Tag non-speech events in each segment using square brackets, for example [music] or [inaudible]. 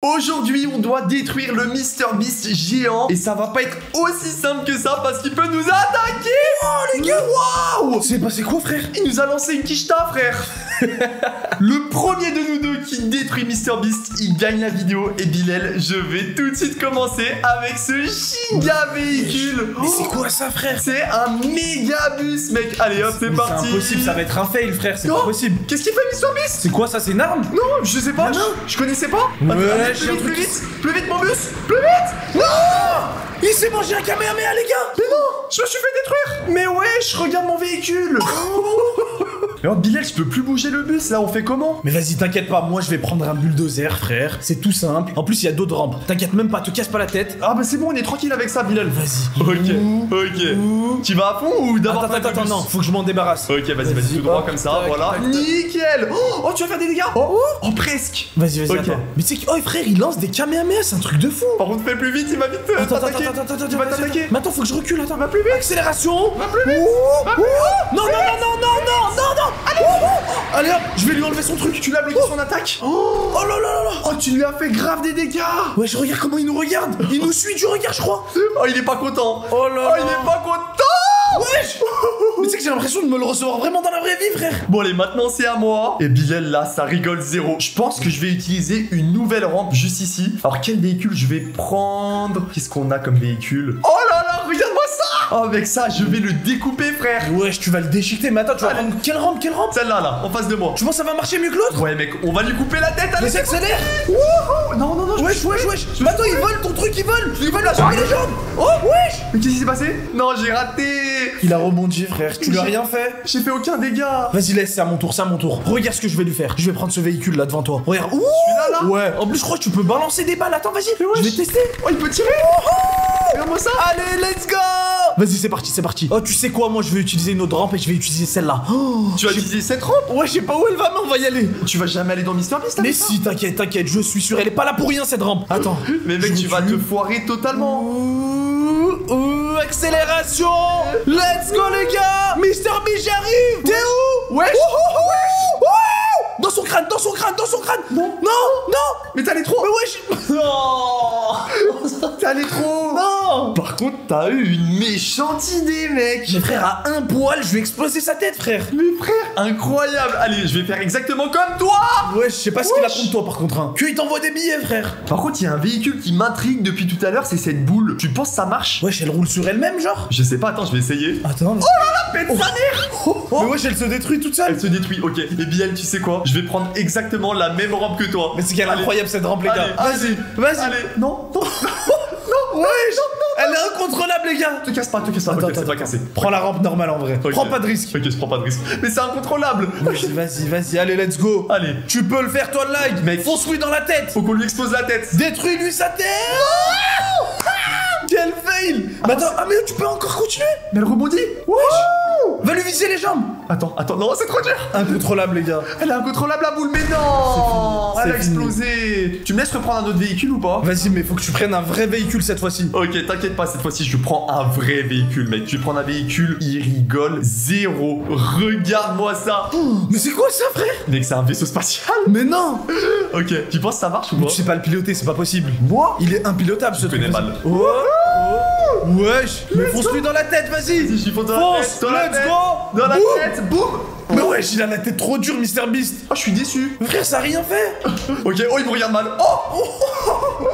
Aujourd'hui, on doit détruire le Mr Beast géant et ça va pas être aussi simple que ça parce qu'il peut nous attaquer. Oh les gars, waouh C'est passé quoi, frère? Il nous a lancé une quicheta, frère. [laughs] le premier de nous deux qui détruit Mr Beast, il gagne la vidéo. Et Bilal, je vais tout de suite commencer avec ce giga véhicule. Mais c'est quoi ça, frère? C'est un méga bus, mec. Allez hop, c'est parti. C'est impossible, ça va être un fail, frère, c'est pas possible. Qu'est-ce qu'il fait, Mr Beast? C'est quoi ça, c'est une arme? Non, je sais pas. Non. Je, je connaissais pas. Ouais, Attends, plus vite, plus vite, plus vite, mon bus, plus vite. Non Il s'est mangé un kamehameha, les gars Mais non, je me suis fait détruire Mais wesh, regarde mon véhicule Alors Bilal, je peux plus bouger le bus, là, on fait comment Mais vas-y, t'inquiète pas, moi je vais prendre un bulldozer, frère. C'est tout simple. En plus, il y a d'autres rampes. T'inquiète même pas, te casse pas la tête. Ah bah c'est bon, on est tranquille avec ça, Bilal. Vas-y. Ok, Ouh. ok. Ouh. Tu vas à fond ou d'abord Attends, attends, attends, non, faut que je m'en débarrasse. Ok, vas-y, vas-y, tout droit hop, comme ça, tac, voilà. tac, tac. Nickel oh, oh, tu vas faire des dégâts Oh, oh presque Vas-y, vas-y, Ok. attends. Mais tu sais que, oh frère, il lance des kamehameha, c'est un truc de fou. Par contre, fais plus vite, il va vite euh, Attends, attends, t'attaquer. attends, attends, attends, t'attaquer attends. Mais attends, faut que je recule, attends. Va plus vite Accélération Va plus vite non, non, non Allez, ouh, ouh. Allez hop, je vais lui enlever son truc. Tu l'as bloqué son attaque Oh là là là là Oh, tu lui as fait grave des dégâts Ouais, je regarde comment il nous regarde. Il nous suit du regard, je crois. Oh, il est pas content Oh là Oh, là. il est pas content Wesh Mais tu sais que j'ai l'impression de me le recevoir vraiment dans la vraie vie, frère. Bon allez, maintenant c'est à moi. Et Bilal là, ça rigole zéro. Je pense que je vais utiliser une nouvelle rampe juste ici. Alors quel véhicule je vais prendre? Qu'est-ce qu'on a comme véhicule? Oh là là, Oh, avec ça, je vais le découper, frère. Wesh, tu vas le déchiqueter, mais attends, tu vas prendre quelle rampe, quelle rampe? Celle-là, là, en face de moi. Tu penses que ça va marcher mieux que l'autre? Ouais, mec, on va lui couper la tête. Allez, accélère Wouhou Non, non, non, je Wesh, wesh, wesh Mais attends, il vole ton truc, il vole Il vole la jambe les jambes Oh, wesh Mais qu'est-ce qui s'est passé? Non, j'ai raté. Il a rebondi, frère. Tu lui as rien fait J'ai fait aucun dégât. Vas-y, laisse, c'est à mon tour, c'est à mon tour. Regarde ce que je vais lui faire. Je vais prendre ce véhicule là devant toi. Regarde. Ouh Celui-là, là? Ouais. En plus, je crois que tu peux balancer des balles. Attends, vas-y. Je vais tester. Oh, il peut tirer. Ça. Allez, let's go Vas-y, c'est parti, c'est parti. Oh, tu sais quoi Moi, je vais utiliser une autre rampe et je vais utiliser celle-là. Oh, Tu vas utiliser cette rampe? Ouais, je sais pas où elle va, mais on va y aller. Tu vas jamais aller dans Mister Beast Mais si, t'inquiète, t'inquiète, je suis sûr, elle est pas là pour rien cette rampe. Attends. Mais mec, tu vas te foirer totalement. Ouh, ouh, accélération Let's go les gars Mister B, j'arrive T'es où? Wesh. Son crâne, dans son crâne, dans son crâne Non, non, non Mais t'as les trop. Mais wesh Non [laughs] T'as les trop. Non Par contre, t'as eu une méchante idée, mec. Mon frère a un poil, je vais exploser sa tête, frère Mais frère, incroyable. Allez, je vais faire exactement comme toi. Ouais, je sais pas ce qu'il a Wesh. contre toi par contre, hein. Que il t'envoie des billets, frère Par contre, il y a un véhicule qui m'intrigue depuis tout à l'heure, c'est cette boule. Tu penses que ça marche? Wesh, elle roule sur elle-même, genre Je sais pas, attends, je vais essayer. Attends, là. Pète sa mère Mais wesh, elle se détruit toute seule Elle se détruit, ok. Et Biel, tu sais quoi? Je vais prendre exactement la même rampe que toi. Mais c'est qu'elle est Allez. incroyable cette rampe, les Allez, gars Vas-y, vas-y Allez, non, [laughs] non, Wesh Elle est incontrôlable, les gars te casse pas, te casse pas, Attends, ok, c'est attends, pas cassé. Prends la rampe normale en vrai. Ok. Prends pas de risque. Ok, je prends pas de risque. Mais c'est incontrôlable Vas-y, vas-y, vas-y, allez, let's go. Allez, Tu peux le faire, toi, le like. Mec. Fonce-lui dans la tête. faut qu'on lui explose la tête. Détruis-lui sa tête. Quel fail. Mais attends, ah, mais tu peux encore continuer. Mais elle rebondit Wesh. Va lui viser les jambes. Attends, attends, non, c'est trop dur Incontrôlable, les gars. Elle est incontrôlable la boule, mais non Elle a explosé Tu me laisses reprendre un autre véhicule ou pas? Vas-y, mais faut que tu prennes un vrai véhicule cette fois-ci. Ok, t'inquiète pas, cette fois-ci, je prends un vrai véhicule, mec. Je vais prendre un véhicule, il rigole zéro. Regarde-moi ça [gasps] Mais c'est quoi ça, frère? Mec, c'est un vaisseau spatial Mais non. [laughs] Ok, tu penses que ça marche ou pas? tu sais pas le piloter, c'est pas possible. Moi Il est impilotable, ce truc. connais vas-y. mal. Oh. Wesh. Mais fonce-lui dans la tête, vas-y. J'y fonce dans la tête, dans la let's tête, go. Dans la tête, boum Mais wesh, il a la tête trop dure, Mister Beast. Oh, je suis déçu Frère, ça a rien fait. [laughs] Ok, oh, il me regarde mal Oh [laughs]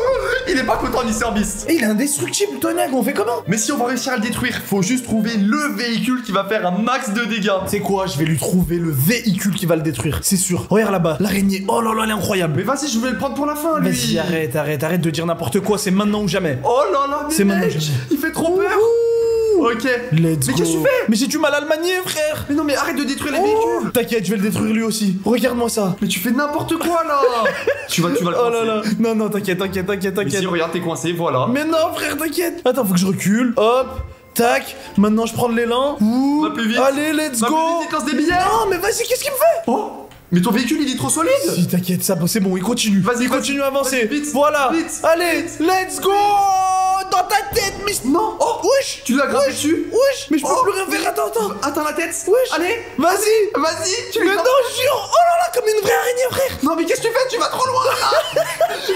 Il est pas content, Mr Beast Et il est indestructible, Tonag, on fait comment? Mais si on va réussir à le détruire, faut juste trouver le véhicule qui va faire un max de dégâts C'est quoi? Je vais lui trouver le véhicule qui va le détruire, c'est sûr. Regarde là-bas, l'araignée. Oh là là, elle est incroyable. Mais vas-y, je vais le prendre pour la fin, lui Vas-y, arrête, arrête, arrête de dire n'importe quoi, c'est maintenant ou jamais. Oh là là, mais C'est maintenant, mec. Il fait trop peur Ok Let's Mais qu'est-ce que tu fais Mais j'ai du mal à le manier, frère. Mais non, mais arrête de détruire les Oh. véhicules T'inquiète, je vais le détruire lui aussi. Regarde-moi ça. Mais tu fais n'importe quoi, là [laughs] Tu vas, tu vas le Oh là coincer. là. Non, non, t'inquiète, t'inquiète, t'inquiète, Mais t'inquiète. si, regarde, t'es coincé, voilà Mais non, frère, t'inquiète. Attends, faut que je recule. Hop. Tac. Maintenant, je prends de l'élan. Ouh. Va plus vite. Allez, let's Va go. plus vite, lance des billets Non, mais vas-y, qu'est-ce qu'il me fait Oh Mais ton véhicule, il est trop solide. Si, t'inquiète, ça, c'est bon, il continue. Vas-y, il continue à avancer. vite, voilà. vite, Allez, let's go dans ta tête, Mister. Non. Oh Wesh. Tu l'as gravé dessus Wesh. Mais je peux Oh. plus rien faire, attends, attends. Attends la tête. Wesh. Allez. Vas-y. Vas-y Tu Mais non, jure Oh là là, comme une vraie araignée, frère. Non mais qu'est-ce que tu fais? Tu vas trop loin là. [laughs]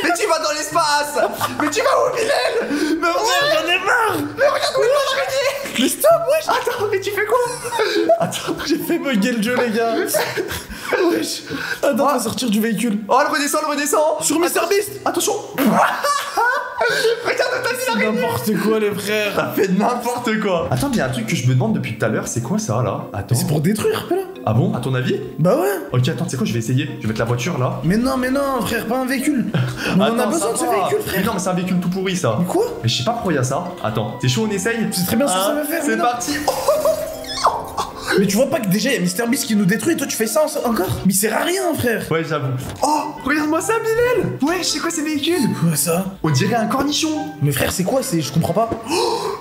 Mais tu vas dans l'espace. Mais tu vas où Bilal? Mais Ouais, J'en ai marre. Mais regarde où est l'araignée Mais stop, wesh. Attends, mais tu fais quoi? Attends. J'ai fait bugger le jeu, les gars [laughs] Wesh Attends, on va sortir du véhicule. Oh, elle redescend, elle redescend. Sur Mister Beast Attention. [laughs] Regarde, t'as mis N'importe quoi, les frères. T'as fait n'importe quoi. Attends, mais il y a un truc que je me demande depuis tout à l'heure, c'est quoi ça là? Attends. C'est pour détruire, là Ah bon? À ton avis? Bah ouais. Ok, attends, sais quoi, je vais essayer. Je vais mettre la voiture là. Mais non, mais non, frère, pas un véhicule. [laughs] On en a besoin de ce véhicule, Mais frère non, mais c'est un véhicule tout pourri ça. Mais quoi? Mais je sais pas pourquoi il y a ça. Attends, t'es chaud, on essaye. C'est très bien ce que ça va faire, mais C'est parti [laughs] Mais tu vois pas que déjà, il y a Mister Beast qui nous détruit et toi tu fais ça en- encore? Mais il sert à rien, frère Ouais, j'avoue. Oh, regarde-moi ça, Bilal Ouais, sais quoi ces véhicules? Quoi ça? On dirait un cornichon Mais frère, c'est quoi? C'est. Je comprends pas.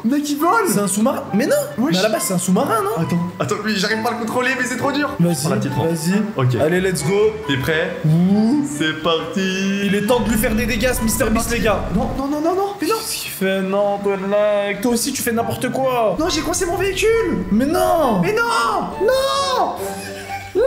Mec, il vole C'est un sous-marin Mais non. Mais à la base, c'est un sous-marin, non? Attends, attends, mais j'arrive pas à le contrôler, mais c'est trop dur Vas-y, vas-y. Ok. Allez, let's go. T'es prêt? Ouh. C'est parti Il est temps de lui faire des dégâts, ce Mister Beast, les gars. Non, non, non, non, non, mais non Qu'est-ce qu'il fait Non, toi. Toi aussi, tu fais n'importe quoi. Non, j'ai coincé mon véhicule Mais non Mais non Non Non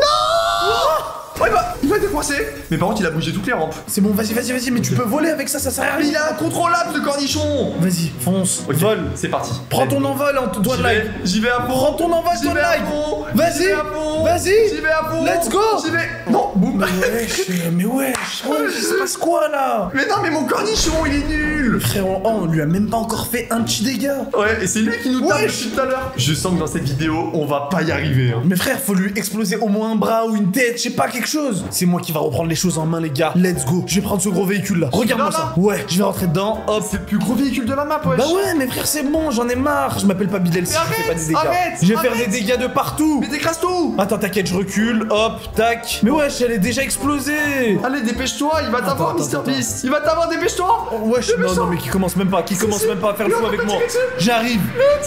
Oh, il va, il va décoincer Mais par contre, il a bougé toutes les rampes. C'est bon, vas-y, vas-y, vas-y, mais tu peux voler avec ça, ça sert à Mais il rien. est incontrôlable, ce cornichon Vas-y, fonce, Ok, vole. C'est parti. Prends ton envol, hein, toi J'y de like. vais, j'y vais à fond Prends ton envol, J'y toi de vais à like. fond Vas-y, J'y vais à fond vas-y. J'y vais à fond Let's go. J'y vais Non, boum Mais wesh, [laughs] mais wesh, wesh, il se passe quoi là Mais non, mais mon cornichon, il est nul Frère, on, oh, on lui a même pas encore fait un petit dégât. Ouais, et c'est lui qui nous tape depuis tout à l'heure Je sens que dans cette vidéo, on va pas y arriver. Hein. Mais frère, faut lui exploser au moins un bras ou une tête, je sais pas, quelque chose. C'est moi qui va reprendre les choses en main, les gars. Let's go. Je vais prendre ce gros véhicule là. Regarde-moi ça. Ouais, je vais rentrer dedans. Hop. C'est le plus gros véhicule de la map, wesh Bah ouais, mais frère, c'est bon, j'en ai marre. Je m'appelle pas Bilal si je fais pas des dégâts. arrête, je vais faire des dégâts de partout. Mais t'écrases tout Attends, t'inquiète, je recule. Hop, tac. Mais wesh, elle est déjà explosée. Allez, dépêche-toi, il va t'avoir, Mister. Beast. Il va t'avoir, dépêche-toi. Oh, wesh, non, non, mais qui commence même pas, qui commence même pas à faire le on avec moi. J'arrive.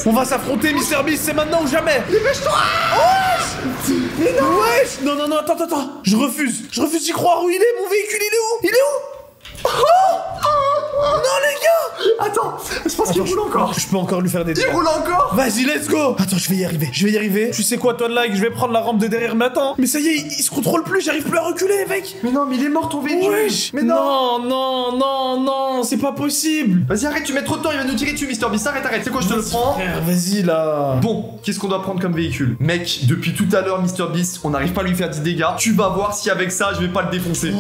On va s'affronter, Mister Beast, c'est maintenant ou jamais. Dépêche-toi. Wesh. Mais non Wesh. Non, non, non, attends, attends, attends. Je refuse. Je refuse d'y croire. Où il est Mon véhicule, il est où? Il est où? Oh Non, les gars Attends, je pense qu'il roule encore. Je peux encore lui faire des Il dégâts. roule encore Vas-y, let's go Attends, je vais y arriver, je vais y arriver. Tu sais quoi, toi de like, je vais prendre la rampe de derrière, mais attends Mais ça y est, il, il se contrôle plus, j'arrive plus à reculer, mec. Mais non, mais il est mort ton véhicule Mais non. Non, non, non, non, c'est pas possible. Vas-y, arrête, tu mets trop de temps, il va nous tirer dessus, Mister Beast. Arrête, arrête, c'est quoi, je te le prends Frère, vas-y, là. Bon, qu'est-ce qu'on doit prendre comme véhicule? Mec, depuis tout à l'heure, Mister Beast, on n'arrive pas à lui faire 10 dégâts. Tu vas voir si avec ça, je vais pas le défoncer.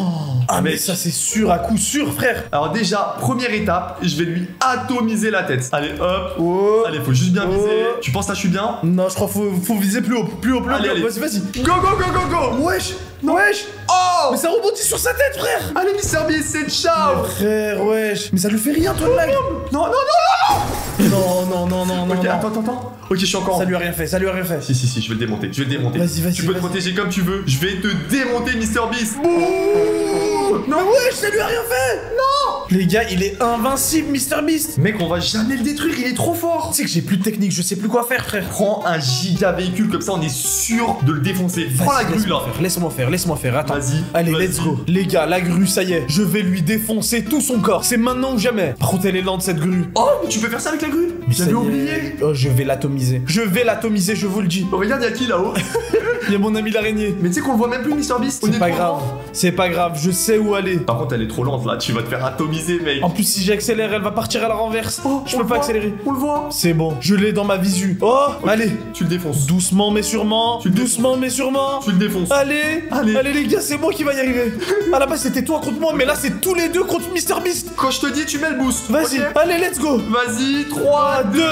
Ah, mais Mec. ça, c'est sûr, à coup sûr, frère. Alors déjà, première étape, je vais lui atomiser la tête. Allez, hop. Oh Allez, faut juste bien viser. Oh. Tu penses là, je suis bien? Non, je crois faut, faut viser plus haut, plus haut, plus haut, Allez. Vas-y, vas-y Go, go, go, go, go Wesh Wesh Oh Mais ça rebondit sur sa tête, frère Allez, Mister Beast, c'est ciao Frère, wesh Mais ça lui fait rien, toi, de like Non, non, non Non, non, non, non, non, Ok, non. attends, attends, attends. Ok, je suis encore en Ça lui a rien fait, ça lui a rien fait. Si, si, si, je vais le démonter, je vais le démonter. Vas-y, vas-y, Tu peux te protéger comme tu veux. Je vais te démonter, Mister Beast. Non, wesh, ça lui a rien fait Non Les gars, il est invincible, Mr Beast Mec, on va jamais le détruire, il est trop fort. Tu sais que j'ai plus de technique, je sais plus quoi faire, frère. Prends un giga véhicule comme ça, on est sûr de le défoncer. Prends la grue laisse-moi là. faire, Laisse-moi faire, laisse-moi faire, attends. Vas-y, Allez, let's go. Les gars, la grue, ça y est. Je vais lui défoncer tout son corps. C'est maintenant ou jamais. Par contre, elle est lente, cette grue. Oh, mais tu peux faire ça avec la grue? J'avais oublié. Oh, je vais l'atomiser. Je vais l'atomiser, je vous le dis. Oh, regarde, y'a qui là-haut? [laughs] Il y a mon ami l'araignée. Mais tu sais qu'on le voit même plus, Mister Beast. C'est est pas grave. C'est pas grave, je sais où aller. Par contre, elle est trop lente là, tu vas te faire atomiser, mec. En plus, si j'accélère, elle va partir à la renverse. Oh, je peux pas accélérer. On le voit. C'est bon, je l'ai dans ma visu. Oh, allez. Tu le défonces. Doucement mais sûrement. Tu le Doucement mais sûrement. Tu le défonces. Allez, Allez. allez, les gars, c'est moi qui va y arriver. À la base, c'était toi contre moi, mais là, c'est tous les deux contre Mr Beast. Quand je te dis, tu mets le boost. Vas-y, allez, let's go. Vas-y, 3, 2, 1,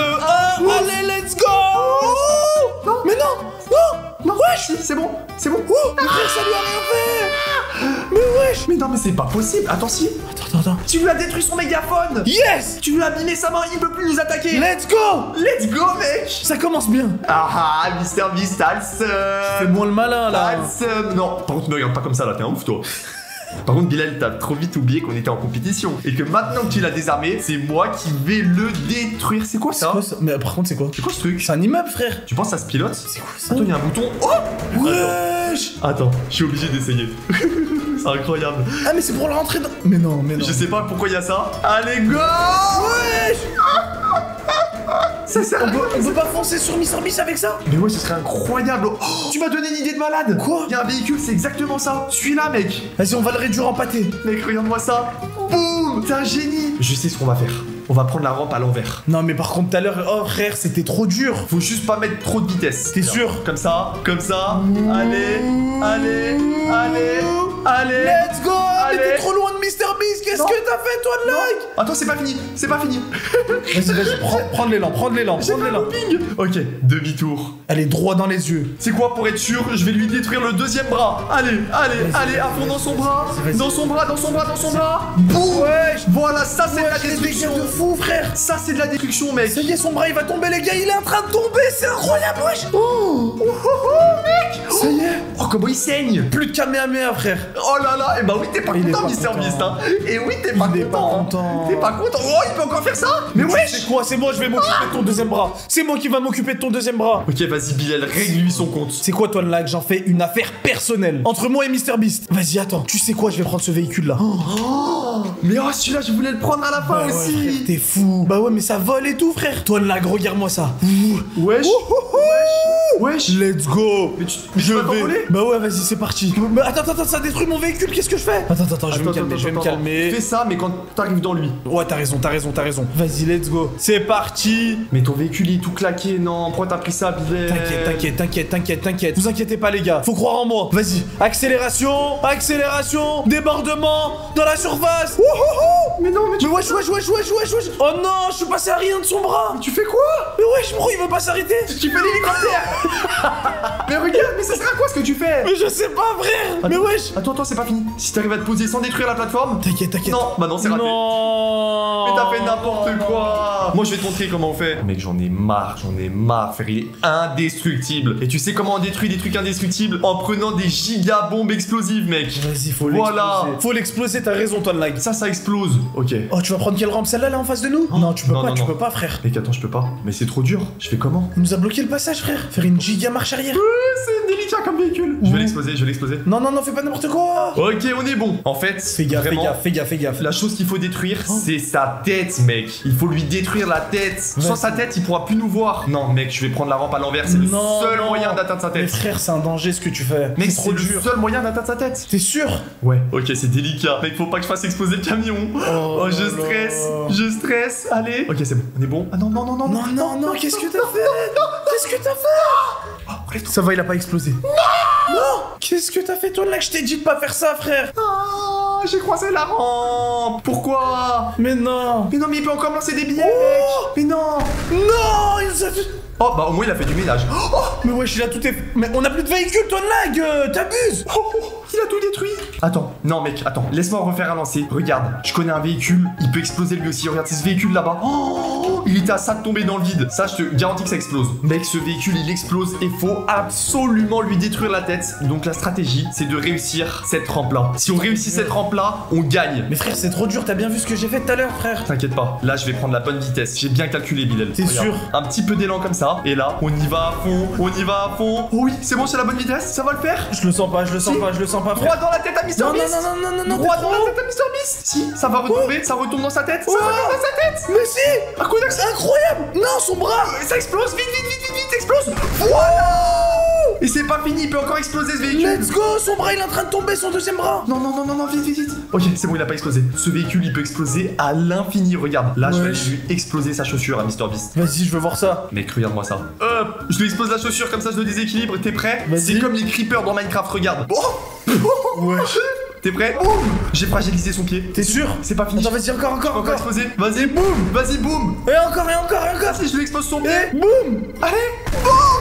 allez, let's go. Non. Mais non, non, Non, wesh, c'est bon, c'est bon. Oh, mais frère, ça lui a rien fait. Mais wesh. Mais non, mais c'est pas possible. Attends, si. Attends, attends, attends. Tu lui as détruit son mégaphone. Yes. Tu lui as abîmé sa main, il peut plus nous attaquer. Let's go. Let's go, mec. Ça commence bien. Ah ah, Mister Beast, t'as le Fais moins le malin T'as là. le seum. Non, par contre, me regarde pas comme ça là, t'es un ouf, toi. Par contre, Bilal, t'as trop vite oublié qu'on était en compétition. Et que maintenant que tu l'as désarmé, c'est moi qui vais le détruire. C'est quoi ça quoi ça Mais par contre, c'est quoi C'est quoi ce truc C'est un immeuble, frère. Tu penses que ça se pilote C'est quoi ça Attends, il y a un bouton. Oh Wesh. Attends, je suis obligé d'essayer. [laughs] C'est incroyable. Ah, mais c'est pour le rentrer dans. Mais non, mais non. Je sais pas pourquoi il y a ça. Allez, go Wesh [laughs] Ça sert à on peut, quoi on peut pas foncer sur Miss Orbis avec ça Mais ouais, ce serait incroyable. Oh, tu m'as donné une idée de malade. Quoi Il y a un véhicule, c'est exactement ça. Suis-là, mec. Vas-y, on va le réduire en pâté. Mec, regarde-moi ça. Boum T'es un génie. Je sais ce qu'on va faire. On va prendre la rampe à l'envers. Non, mais par contre, tout à l'heure, oh frère, c'était trop dur. Faut juste pas mettre trop de vitesse. T'es sûr Comme ça, comme ça. Allez, allez, allez, allez. Let's go Allez. Mais t'es trop loin Mr Beast Qu'est-ce que t'as fait, toi, de like Attends, c'est pas fini, c'est pas fini. [laughs] Vas-y, vas-y, prends, prends de l'élan, prends de l'élan, prends de l'élan. Ok, demi-tour. Allez, droit dans les yeux. C'est quoi pour être sûr Je vais lui détruire le deuxième bras. Allez, allez, allez, à fond dans son bras. Dans son bras, dans son bras, dans son bras. Boum Wesh Voilà, ça c'est de la destruction. de fou, frère Ça c'est de la destruction, mec. Ça y est, son bras, il va tomber, les gars, il est en train de tomber, c'est incroyable, wesh Oh, oh, oh, mec Ça y est Oh, comment il saigne Plus de Kamehameha, frère Oh là là, et bah oui, t'es pas Il est content, Mister content. Hein. Et oui, t'es pas, pas content. T'es pas content. Oh, il peut encore faire ça Mais Tu wesh sais quoi, c'est moi, je vais m'occuper de ton deuxième bras. C'est moi qui va m'occuper de ton deuxième bras. Ok, vas-y, Bilal, règle-lui son compte. C'est quoi, toi, là, que j'en fais une affaire personnelle entre moi et Mr Beast Vas-y, attends. Tu sais quoi, je vais prendre ce véhicule-là. Oh, mais oh, celui-là, je voulais le prendre à la fin Bah aussi. t'es fou. Bah ouais, mais ça vole et tout, frère. Toi, lag, regarde-moi ça. Wesh. Wesh. Let's go. Mais tu, mais tu Je vais. Bah ouais, vas-y, c'est parti. Mais attends, attends, attends, ça détruit mon véhicule. Qu'est-ce que je fais? Attends, attends, attends, je vais me calmer, attends, je vais me calmer. Fais ça, mais quand t'arrives dans lui. Ouais, t'as raison, t'as raison, t'as raison. Vas-y, let's go. C'est parti. Mais ton véhicule il est tout claqué, non Pourquoi t'as pris ça, Bilal T'inquiète, t'inquiète, t'inquiète, t'inquiète, t'inquiète. Vous inquiétez pas, les gars. Faut croire en moi. Vas-y. Accélération, accélération, débordement dans la surface. Wouhouhou. Mais non, mais Mais wesh, wesh, wesh, wesh, wesh, wesh. Oh non, je suis passé à rien de son bras. tu fais quoi? Mais wesh, bro, il veut pas s'arrêter. Tu fais l'hélicoptère [laughs] Mais regarde, mais ça sert à quoi ce que tu fais? Mais je sais pas, frère. Mais wesh. Attends, attends, c'est pas fini. Si t'arrives à te poser sans détruire la plateforme. T'inquiète, t'inquiète. Non, bah non, c'est raté. Non. Mais t'as fait n'importe quoi Moi je vais te montrer comment on fait Mec j'en ai marre, j'en ai marre Frère il est indestructible Et tu sais comment on détruit des trucs indestructibles? En prenant des gigabombes explosives mec Vas-y, faut Voilà. l'exploser. Faut l'exploser, t'as raison, toi, de lag. Ça ça explose Ok Oh, tu vas prendre quelle rampe Celle-là, là, en face de nous? Non, tu peux non, pas, non, tu non. peux pas, frère. Mec attends je peux pas Mais c'est trop dur Je fais comment? Il nous a bloqué le passage, frère. Faire une giga marche arrière. C'est délicat comme véhicule Je vais l'exploser, je vais l'exploser Non, non, non, fais pas n'importe quoi. Ok on est bon En fait Fais gaffe, fais gaffe, fais gaffe, fais gaffe. La chose qu'il faut détruire, c'est sa tête, mec. Il faut lui détruire la tête. Sans sa tête, il pourra plus nous voir. Non, mec, je vais prendre la rampe à l'envers. C'est le seul moyen d'atteindre sa Mais tête. frère, c'est un danger ce que tu fais. Mec, c'est le seul moyen d'atteindre sa tête. T'es sûr? Ouais, ok, c'est délicat. Mec, faut pas que je fasse exploser le camion. Oh, je là stresse, là. je stresse. Allez. Ok, c'est bon, on est bon. Ah non, non, non, non, Non, non, non, qu'est-ce que t'as fait Qu'est-ce que t'as fait Ça va, il a pas explosé. Non Non Qu'est-ce que t'as fait, toi, là Je t'ai dit de pas faire ça, frère. Ah, j'ai croisé la rampe. Pourquoi Mais non Mais non, mais il peut encore me lancer des billets, Oh mec. Mais non. Non Il nous a fait... Oh, bah au moins il a fait du ménage. Oh, Mais wesh, il a tout... eff- Mais on a plus de véhicule, toi, lag euh, T'abuses Oh, oh, il a tout détruit Attends, non mec, attends, laisse-moi refaire un lancer. Regarde, je connais un véhicule, il peut exploser lui aussi. Regarde, c'est ce véhicule là-bas. Oh, il était à ça de tomber dans le vide. Ça, je te garantis que ça explose. Mec, ce véhicule, il explose et faut absolument lui détruire la tête. Donc la stratégie, c'est de réussir cette rampe-là. Si on réussit cette rampe-là, on gagne. Mais frère, c'est trop dur, t'as bien vu ce que j'ai fait tout à l'heure, frère T'inquiète pas, là je vais prendre la bonne vitesse. J'ai bien calculé, Bilal. T'es Regarde. sûr Un petit peu d'élan comme ça. Et là, on y va à fond, on y va à fond. Oh oui, c'est bon, c'est la bonne vitesse, ça va le faire? Je le sens pas, je le sens Si. pas, je le sens pas, frère. Droit dans la tête à Mr. Non, non, Beast. non, non, non, non, non, Droit t'es dans la tête à Mr. Beast. Si, ça va retomber, ça retombe dans sa tête. Ça Oh. retombe dans sa tête. Mais si Un coup d'accent. Incroyable Non, son bras Ça explose, vite, vite, vite, vite, vite, explose. Voilà. Et c'est pas fini, il peut encore exploser ce véhicule. Let's go Son bras, il est en train de tomber, son deuxième bras Non, non, non, non, non, vite, vite, vite. Ok, c'est bon, il a pas explosé. Ce véhicule, il peut exploser à l'infini. Regarde, là, je vais lui exploser sa chaussure à Mr. Beast. Vas-y, je veux voir ça. Mec, regarde-moi ça. Hop, je lui expose la chaussure comme ça, je le déséquilibre. T'es prêt? C'est comme les creepers dans Minecraft, regarde. Oh [laughs] Wesh. T'es prêt J'ai fragilisé son pied. T'es sûr C'est pas fini. Attends, vas-y, encore, encore, Encore encore explosé. Vas-y, boum Vas-y, boum Et encore, et encore, et encore Si je lui expose son pied. Et boum Allez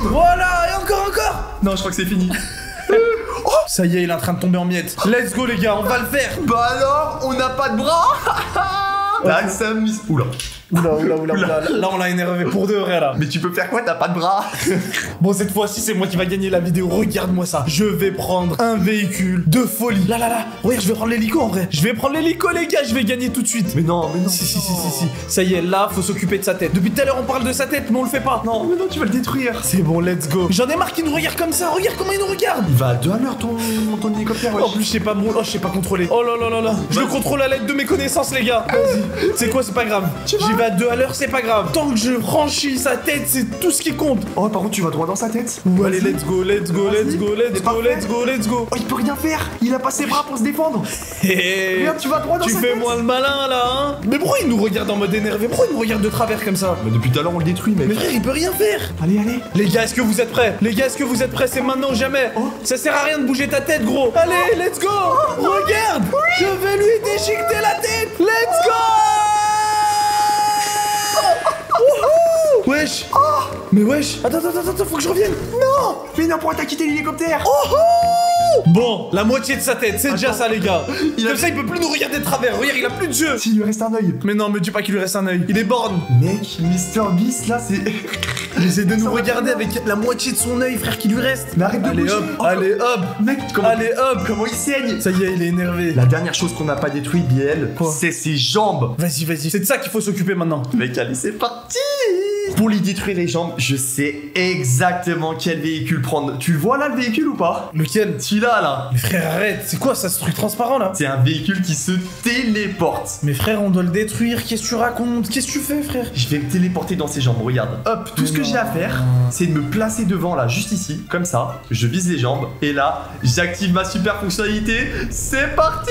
Voilà, et encore, encore Non, je crois que c'est fini. [laughs] Ça y est, il est en train de tomber en miettes. Let's go, les gars, on va le faire Bah alors, on n'a pas de bras [laughs] Tac, ça mis. Oula. Oula, oula, oula, oula. Là, on l'a énervé pour de vrai, là. Mais tu peux faire quoi T'as pas de bras [laughs] Bon, cette fois-ci, c'est moi qui va gagner la vidéo. Regarde-moi ça. Je vais prendre un véhicule de folie. Là, là, là. Regarde, je vais prendre l'hélico en vrai. Je vais prendre l'hélico, les gars. Je vais gagner tout de suite. Mais non, mais non. Si, si, si, si, si. Ça y est, là, faut s'occuper de sa tête. Depuis tout à l'heure, on parle de sa tête, mais on le fait pas. Non, mais non, tu vas le détruire. C'est bon, let's go. J'en ai marre qu'il nous regarde comme ça. Regarde comment il nous regarde. Il va à deux à l'heure ton, ton hélicoptère, wesh. En plus, je sais pas, mon... oh, je sais pas contrôler. Oh là là là là. Je le contrôle à l'aide de mes connaissances, les gars. Vas-y. C'est quoi, c'est pas grave. Vais à deux à l'heure, c'est pas grave. Tant que je franchis sa tête, c'est tout ce qui compte. Oh, par contre, tu vas droit dans sa tête. Ouh, allez, let's go, let's go, let's go, let's go, let's go, let's go. Oh, il peut rien faire. Il a pas ses bras pour se défendre. Hé, [laughs] Regarde, tu vas droit dans Tu sa fais tête. moi le malin là, hein Mais pourquoi il nous regarde en mode énervé? Pourquoi il nous regarde de travers comme ça? Mais depuis tout à l'heure, on le détruit, mec. Mais frère, il peut rien faire Allez, allez. Les gars, est-ce que vous êtes prêts? Les gars, est-ce que vous êtes prêts? C'est maintenant ou jamais Oh. Ça sert à rien de bouger ta tête, gros Allez, let's go Regarde Je vais lui déchiqueter la tête Let's go Wesh Mais wesh Attends, attends, attends, attends, faut que je revienne Non Mais non, pourquoi t'as quitté l'hélicoptère Oh Bon, la moitié de sa tête, c'est déjà ça, les gars [laughs] Il a- Comme ça, il peut plus nous regarder de travers Regarde, il a plus de yeux S'il lui reste un œil. Mais non, me dis pas qu'il lui reste un œil. Il est borne. Mec, Mister Beast, là, c'est. [laughs] Il essaie de nous regarder avec la moitié de son œil, frère, qui lui reste. Mais arrête de allez bouger. hop, Oh. allez hop, Mec, comment, allez hop. comment il saigne Ça y est, il est énervé. La dernière chose qu'on n'a pas détruit, Biel, Quoi c'est ses jambes. Vas-y, vas-y. C'est de ça qu'il faut s'occuper maintenant. Mec, allez, c'est parti Pour lui détruire les jambes, je sais exactement quel véhicule prendre. Tu vois là le véhicule ou pas? Lequel? Celui-là, là. Mais frère, arrête. C'est quoi ça, ce truc transparent là? C'est un véhicule qui se téléporte. Mais frère, on doit le détruire. Qu'est-ce que tu racontes? Qu'est-ce que tu fais, frère? Je vais me téléporter dans ses jambes, regarde. Hop, tout ce que j'ai à faire, c'est de me placer devant là, juste ici, comme ça. Je vise les jambes, et là, j'active ma super fonctionnalité. C'est parti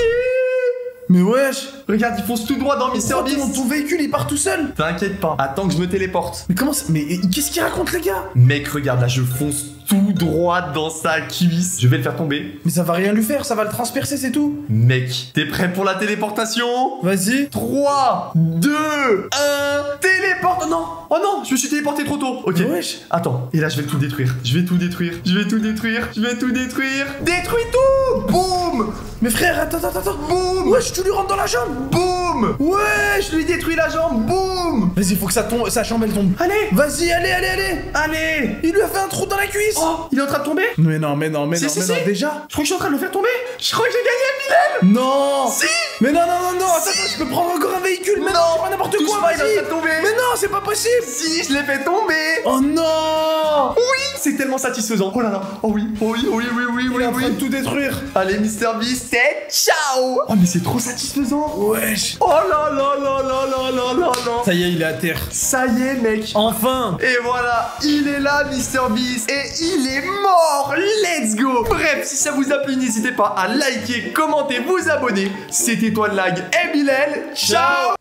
Mais wesh. Regarde, il fonce tout droit dans Mister Pourquoi ton, véhicule, il part tout seul. T'inquiète pas, attends que je me téléporte. Mais comment ça Mais qu'est-ce qu'il raconte, les gars? Mec, regarde là, je fonce tout droit dans sa cuisse. Je vais le faire tomber. Mais ça va rien lui faire. Ça va le transpercer, c'est tout. Mec, t'es prêt pour la téléportation? Vas-y. 3, 2, 1, téléporte Non Oh non, je me suis téléporté trop tôt. Ok. Wesh. Attends, et là je vais tout détruire. Je vais tout détruire. Je vais tout détruire. Je vais tout détruire. Détruis tout Boum Mais frère, attends, attends, attends. Boum Wesh, tu lui rentres dans la jambe. Boum Ouais, je lui détruis la jambe. Boum Vas-y, faut que ça tombe, sa jambe elle tombe. Allez Vas-y, allez, allez, allez Allez Il lui a fait un trou dans la cuisse Oh, il est en train de tomber Mais non, mais non, mais Si, non, si, mais si. non, déjà Je crois que je suis en train de le faire tomber. Je crois que j'ai gagné, Mylène Non Si Mais non, non, non, non, attends, attends, je peux prendre encore un véhicule Mais non, c'est pas n'importe quoi, vas-y. Mais non, c'est pas possible. Si, je l'ai fait tomber. Oh non. Oui, c'est tellement satisfaisant. Oh là là. Oh oui, oh oui, oh oui, oui, oui, Il oui, est en train oui. de tout détruire. Allez, Mister Beast, c'est ciao. Oh, mais c'est trop satisfaisant. Wesh. Oh là là là là là là là là. Ça y est, il est à terre. Ça y est, mec. Enfin. Et voilà, il est là, Mister Beast, et il est mort. Let's go. Bref, si ça vous a plu, n'hésitez pas à liker, commenter, vous abonner. C'était toi le lag et Bilal. Ciao